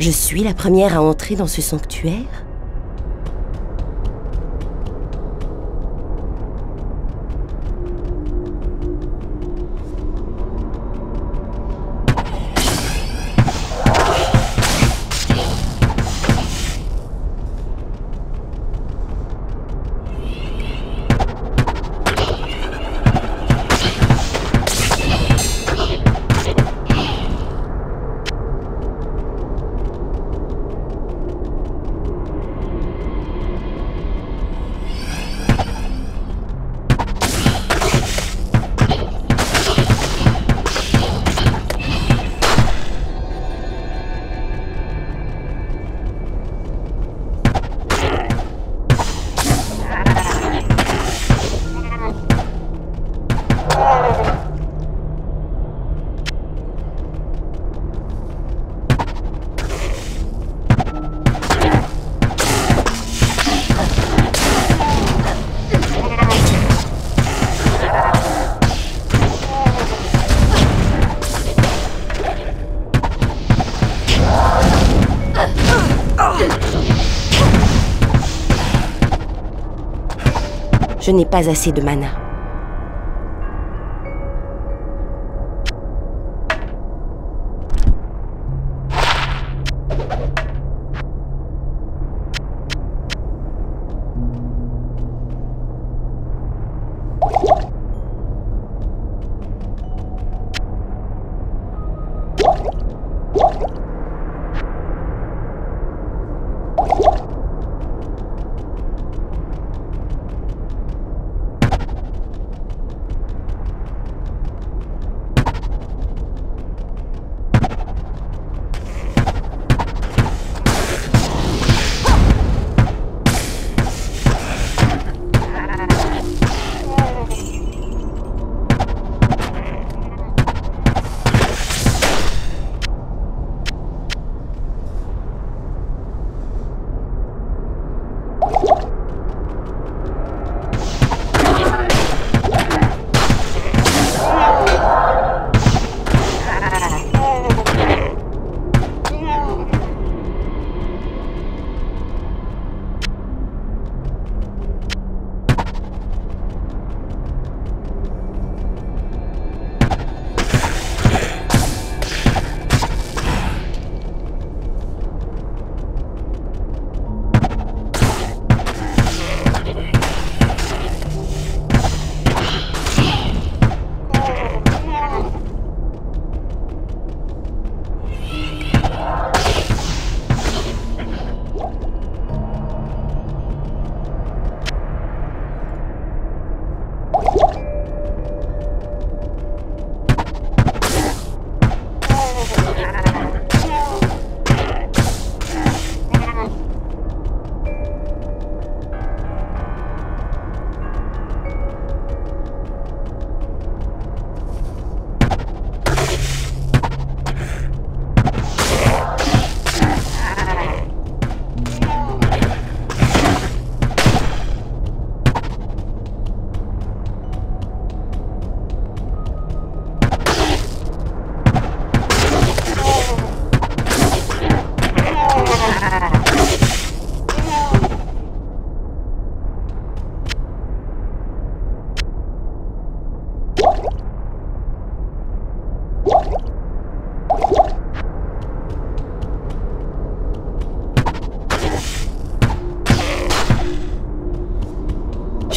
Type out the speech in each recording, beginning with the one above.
Je suis la première à entrer dans ce sanctuaire Je n'ai pas assez de mana.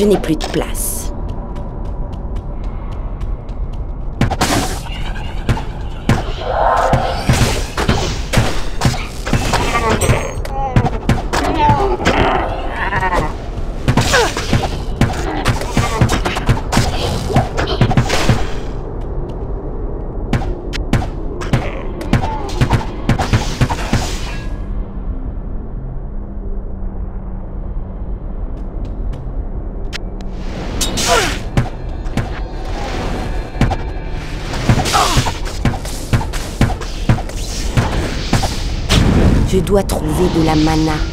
Je n'ai plus de place. De la mana.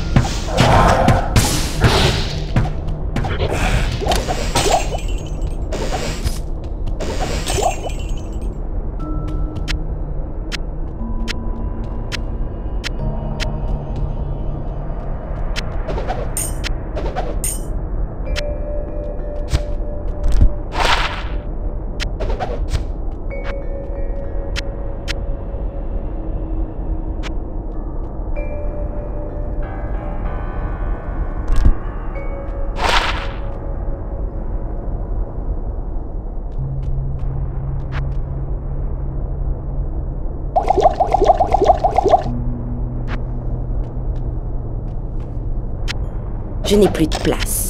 Je n'ai plus de place.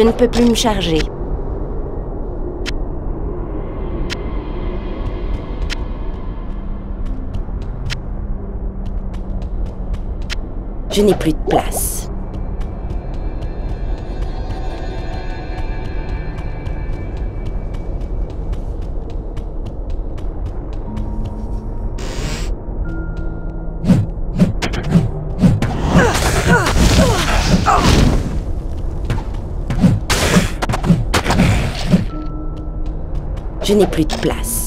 Je ne peux plus me charger. Je n'ai plus de place. Je n'ai plus de place.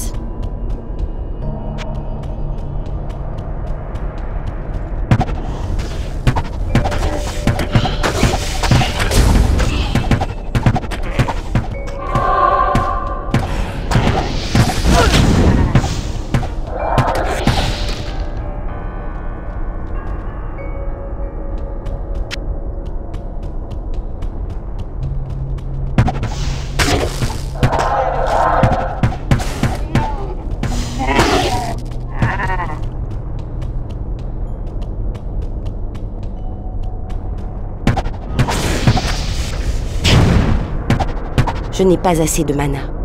Je n'ai pas assez de mana.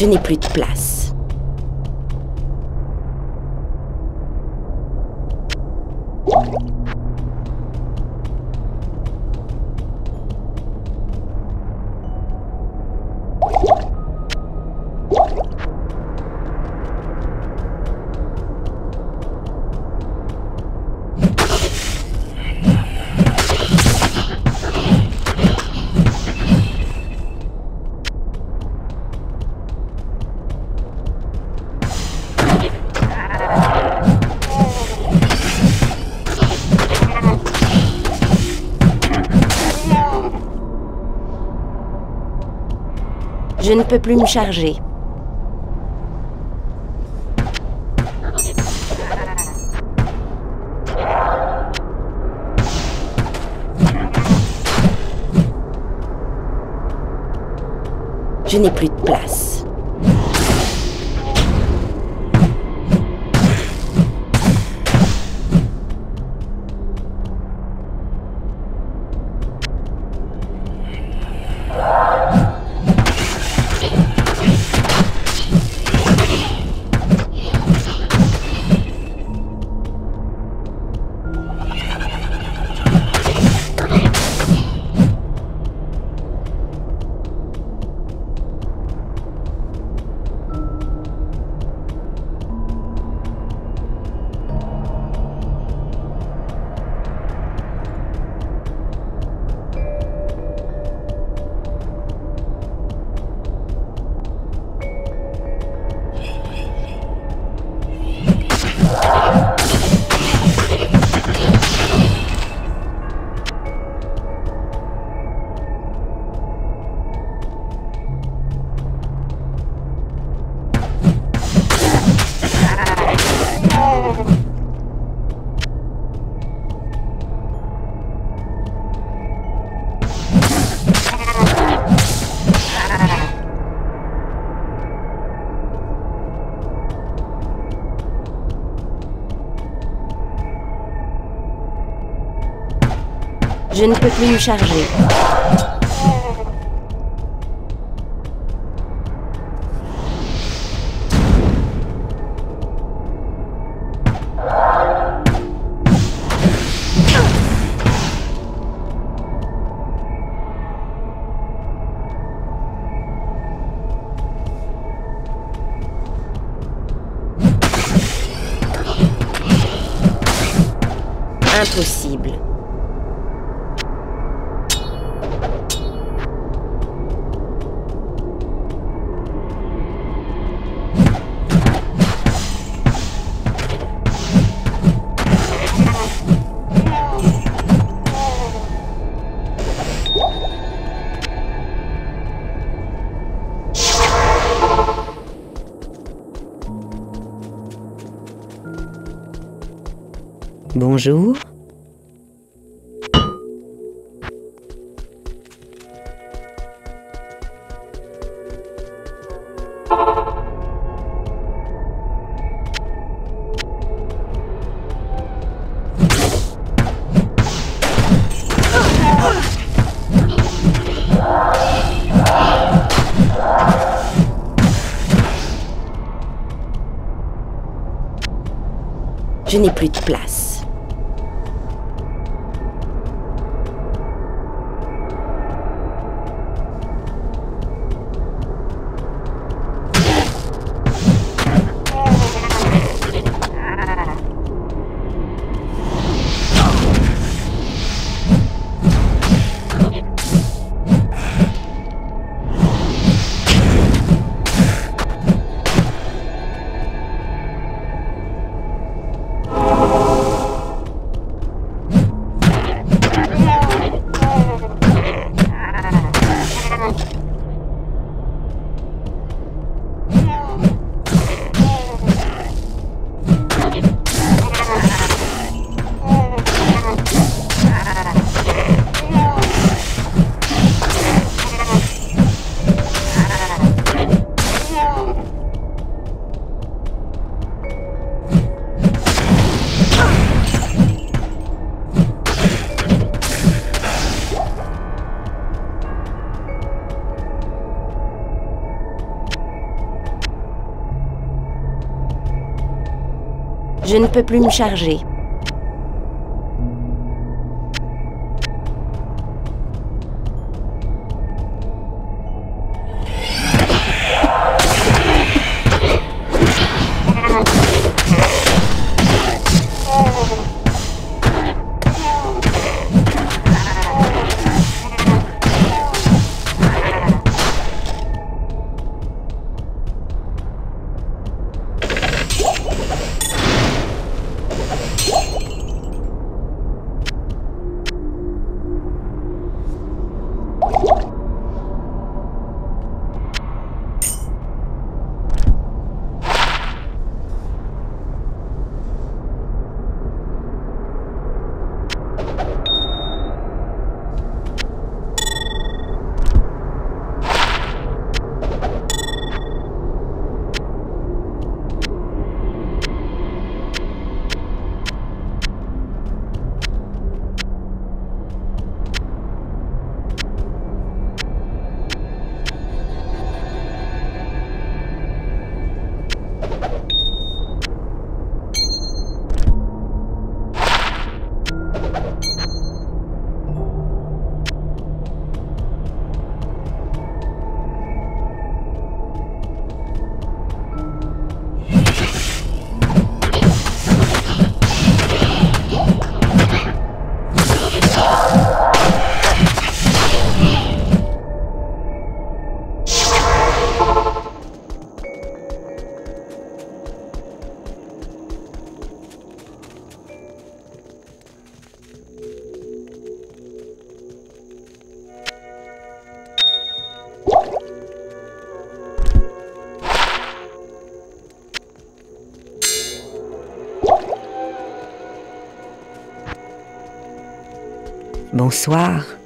Je n'ai plus de place. Je ne peux plus me charger. Je n'ai plus de place. Je ne peux plus charger. Bonjour. Je n'ai plus de place. Je ne peux plus me charger. Bonsoir.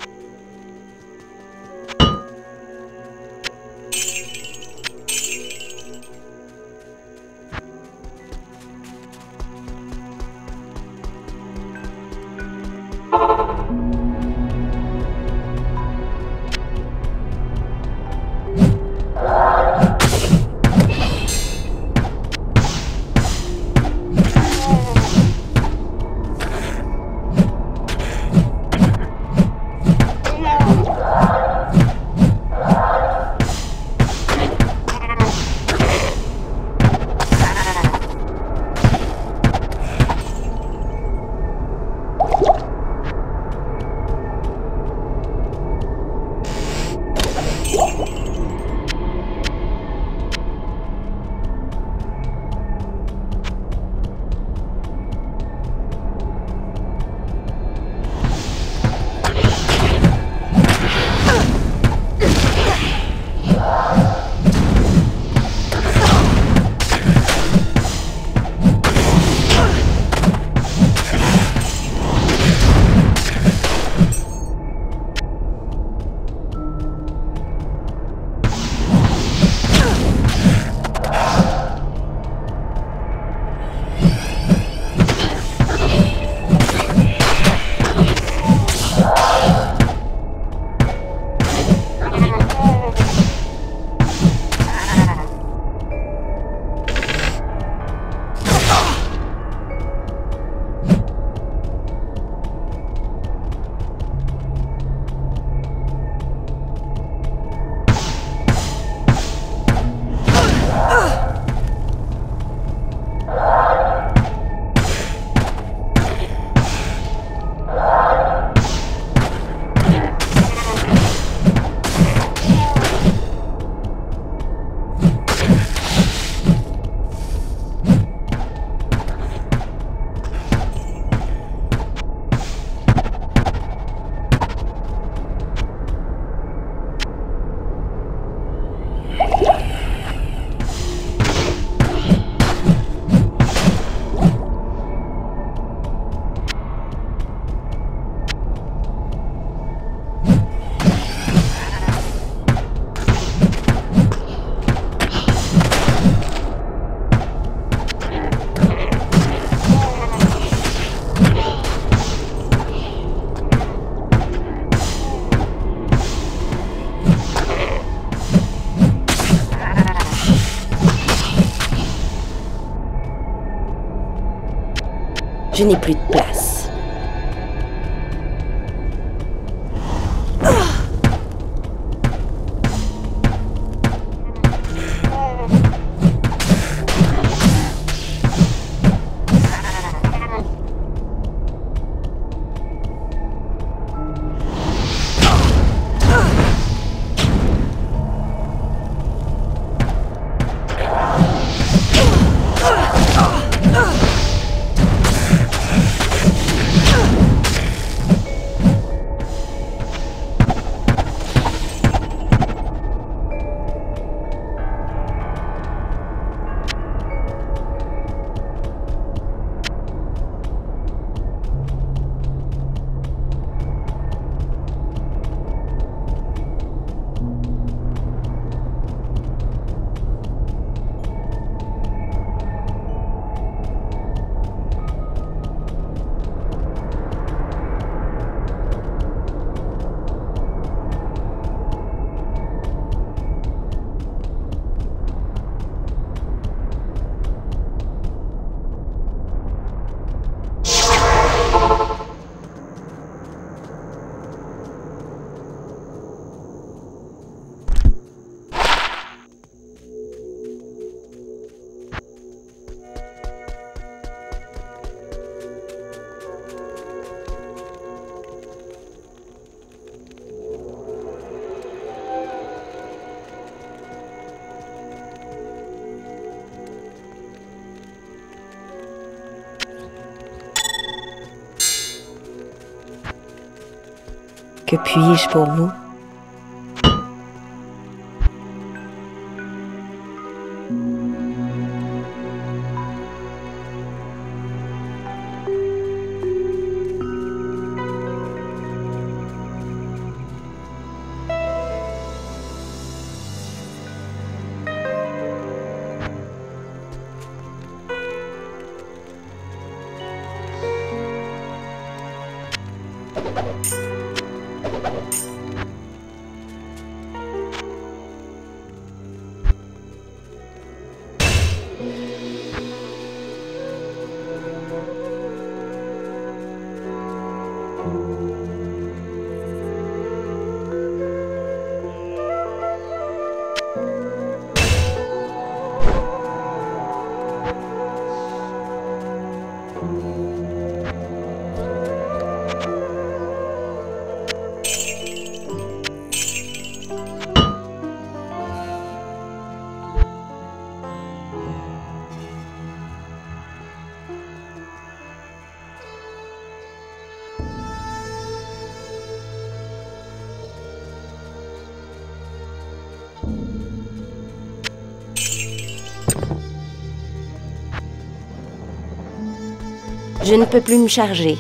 N'ai plus de place. Puis-je pour vous Je ne peux plus me charger.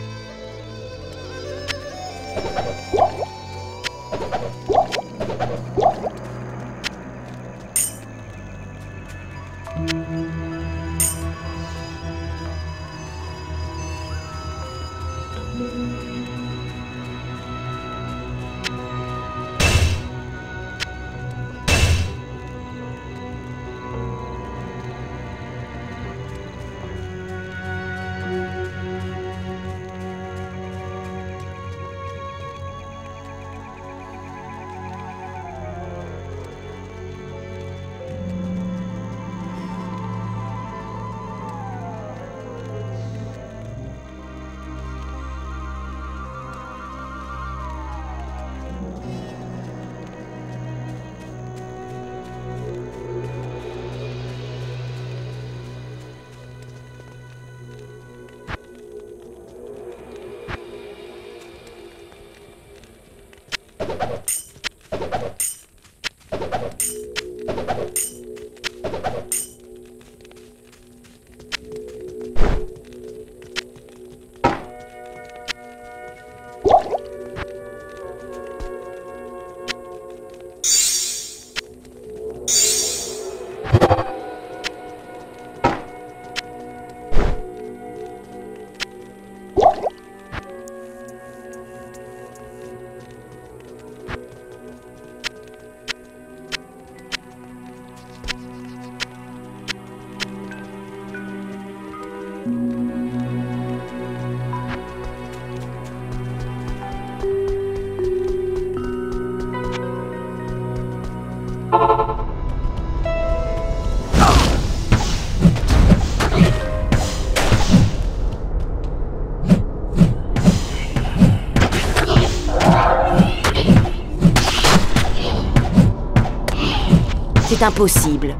Impossible.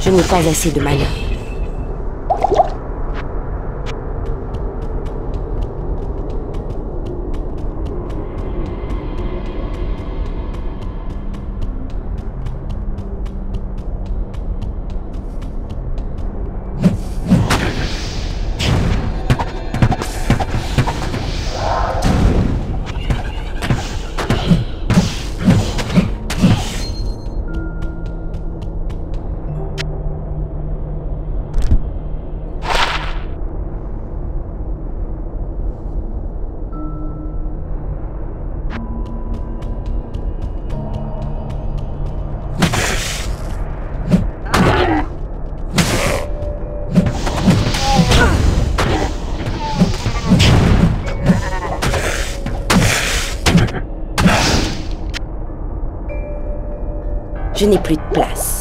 Je n'ai pas assez de mana. Je n'ai plus de place.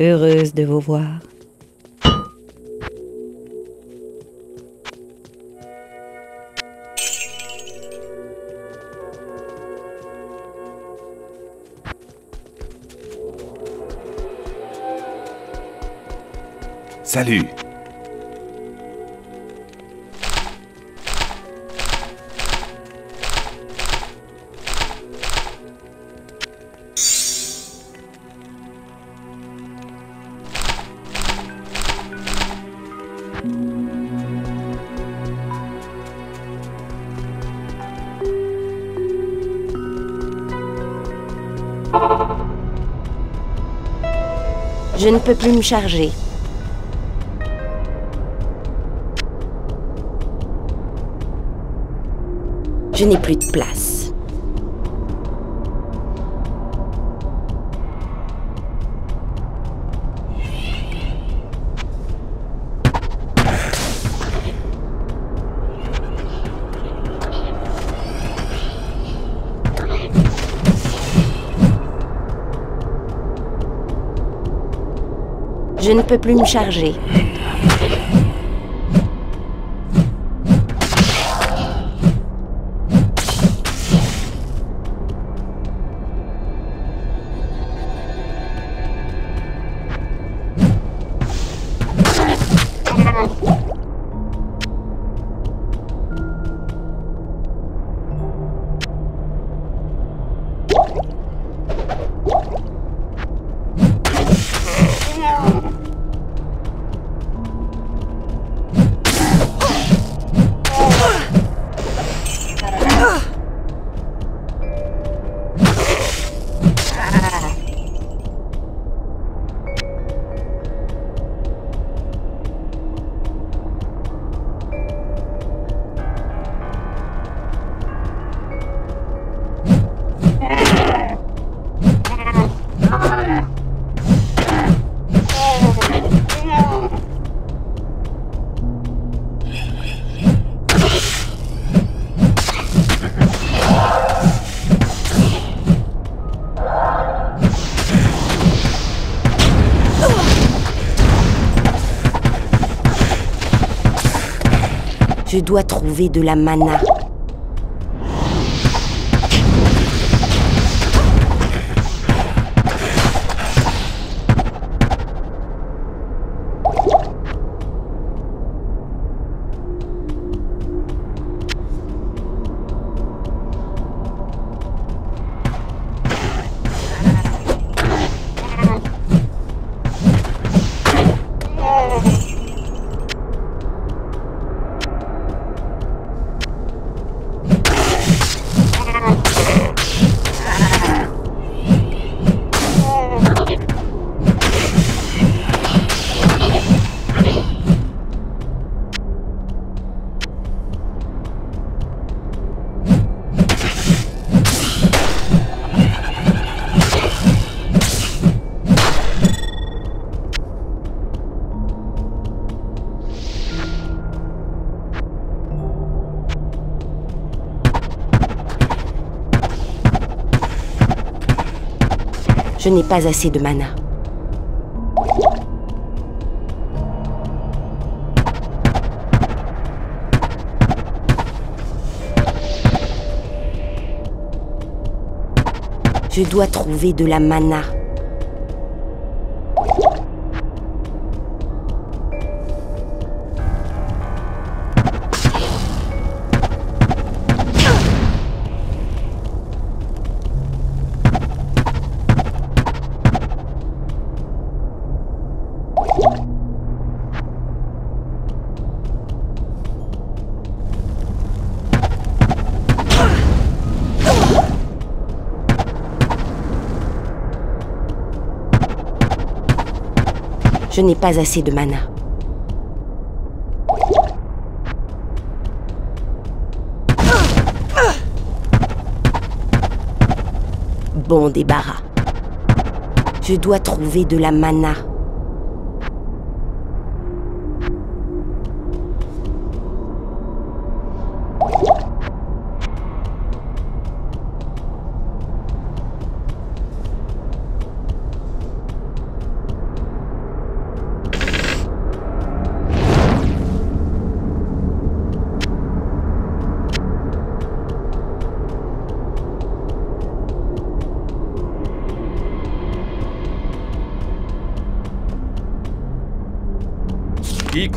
Heureuse de vous voir. Salut Je ne peux plus me charger. Je n'ai plus de place. Je ne peux plus me charger. Je dois trouver de la mana. Je n'ai pas assez de mana. Je dois trouver de la mana. Je n'ai pas assez de mana. Bon débarras. Je dois trouver de la mana.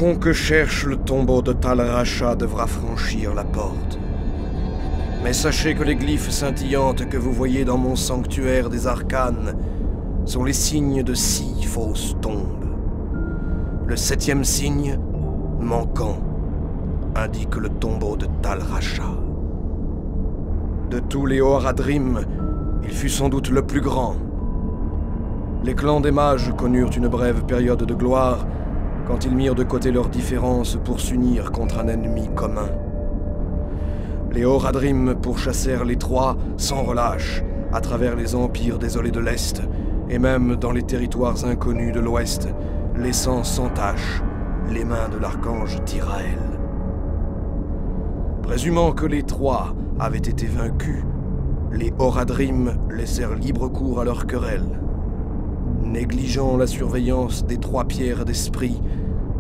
Quiconque cherche le tombeau de Tal Racha devra franchir la porte. Mais sachez que les glyphes scintillantes que vous voyez dans mon sanctuaire des arcanes sont les signes de six fausses tombes. Le septième signe, manquant, indique le tombeau de Tal Racha. De tous les Horadrim, il fut sans doute le plus grand. Les clans des mages connurent une brève période de gloire quand ils mirent de côté leurs différences pour s'unir contre un ennemi commun. Les Horadrim pourchassèrent les Trois sans relâche à travers les empires désolés de l'Est et même dans les territoires inconnus de l'Ouest, laissant sans tache les mains de l'archange Tyrael. Présumant que les Trois avaient été vaincus, les Horadrim laissèrent libre cours à leur querelle. Négligeant la surveillance des trois pierres d'esprit,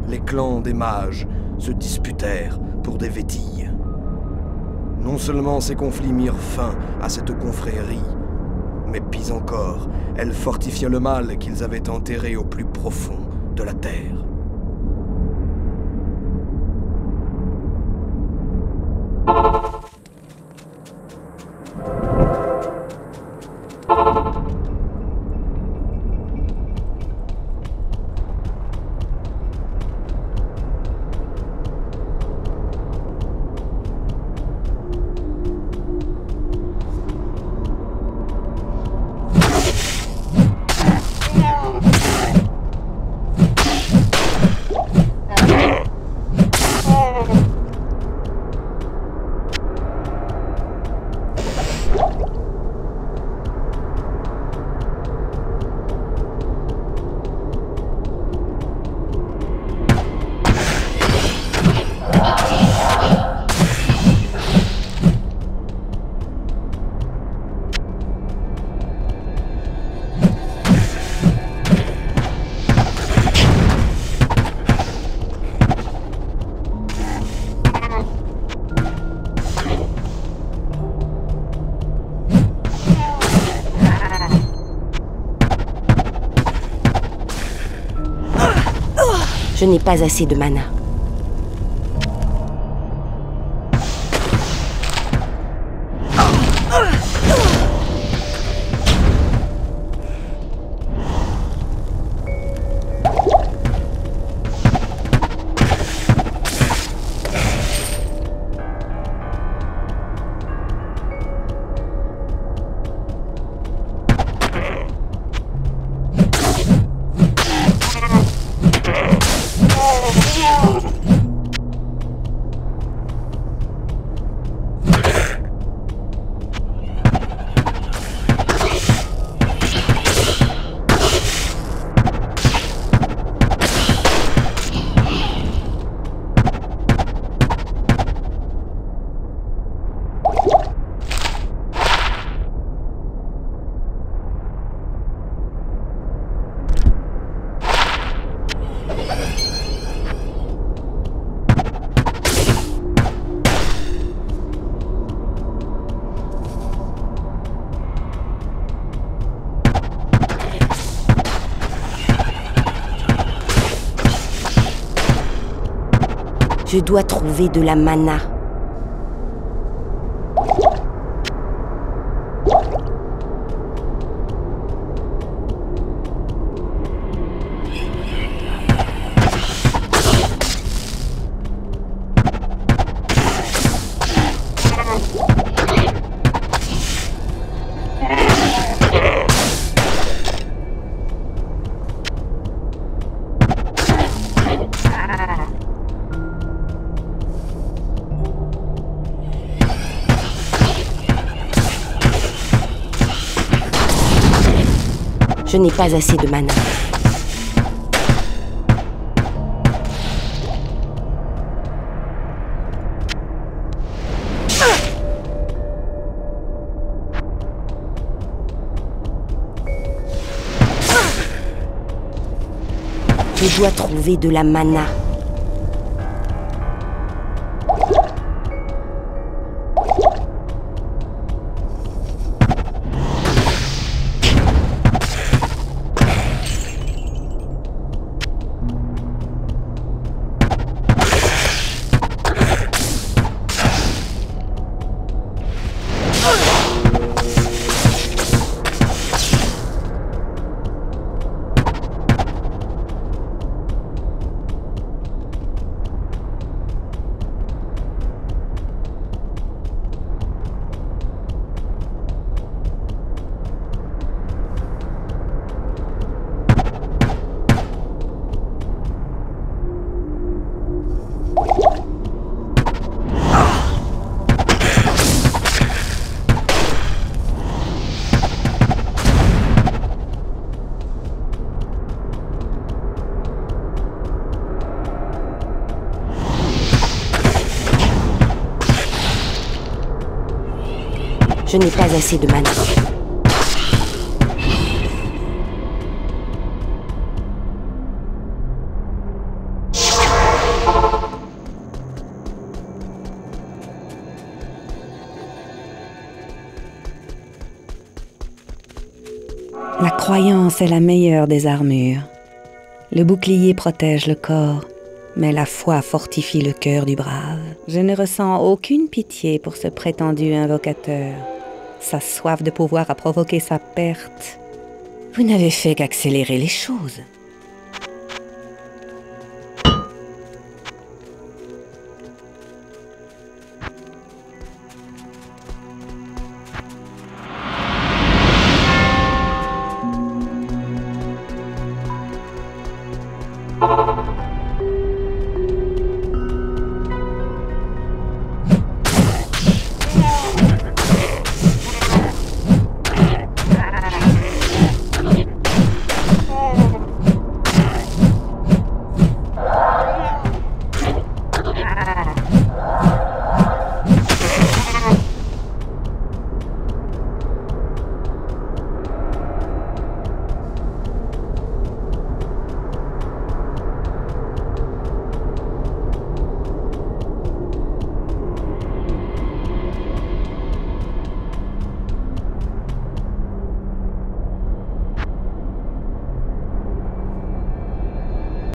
les clans des mages se disputèrent pour des vétilles. Non seulement ces conflits mirent fin à cette confrérie, mais pis encore, elles fortifiaient le mal qu'ils avaient enterré au plus profond de la terre. Pas assez de mana. Je dois trouver de la mana. N'ai pas assez de mana. Je dois trouver de la mana. Je n'ai pas assez de mana. La croyance est la meilleure des armures. Le bouclier protège le corps, mais la foi fortifie le cœur du brave. Je ne ressens aucune pitié pour ce prétendu invocateur. Sa soif de pouvoir a provoqué sa perte. Vous n'avez fait qu'accélérer les choses.